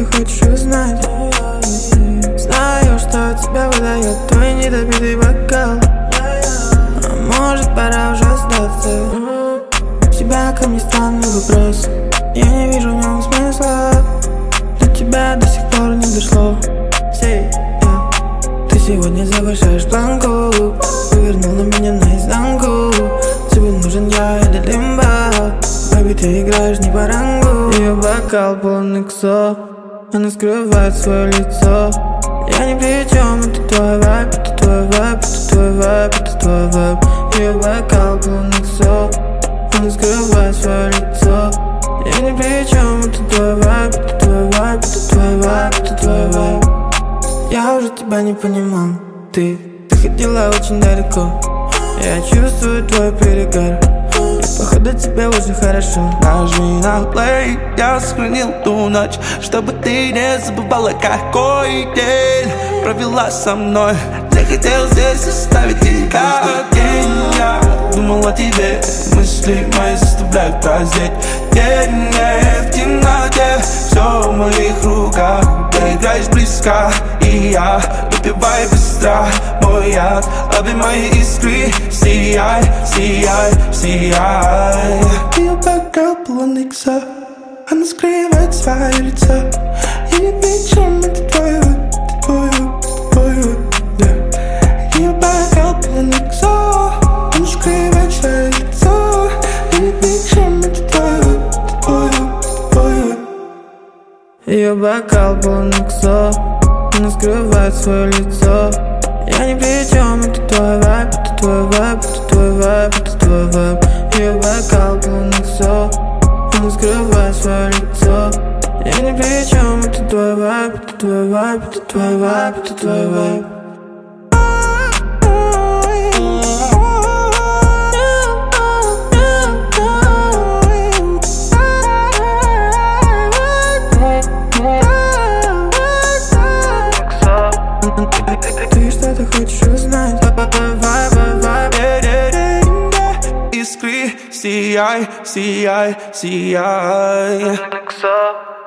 ты хочешь узнать? Знаю, что тебя выдает твой недопитый бокал. А может пора уже сдаться тебя ко мне странный вопрос. Я не вижу в нем смысла. До тебя до сих пор не дошло. Say, yeah. Ты сегодня завышаешь планку. Повернул на меня наизнанку. Тебе нужен я или лимба Baby, ты играешь не по рангу. Ее бокал полон иксо Она скрывает свое лицо? Я ни при чем, это твой вайб Это твой вайб, это твой вайб, это твой вайб. Ее бокал полон иксо Она скрывает свое лицо? Я ни при чем, это твой вайб Это твой вайб, это твой вайб, это твой вайб. Я уже тебя не понимал. Ты, ты ходила очень далеко. Я чувствую твой перегар Походу тебе уже хорошо. Нажми на плей, я сохранил ту ночь Чтобы ты не забывала, какой день Провела со мной. Захотел здесь оставить тебя День. Я думал о тебе Мысли мои заставляют раздеть День в темноте Все в моих руках. Ты играешь близко И я выпиваю быстро. Мой яд Лови мои искры. Сияй, сияй, сияй икса Она скрывает свое лицо Я не причем, это твой выбор, твой выбор, твой выбор, yeah. Ее бокал полон икса Она скрывает свое лицо Я не причем, это твой выбор, твой выбор, твой выбор Ее бокал полон иксо Она скрывает свое лицо Я ни при чем, это Она скрывает свое лицо Я ни при чем, это твой вайб Это твой вайб, это твой вайб, это твой вайб Ты что-то хочешь узнать? Искры, сияй, сияй, сияй Иксо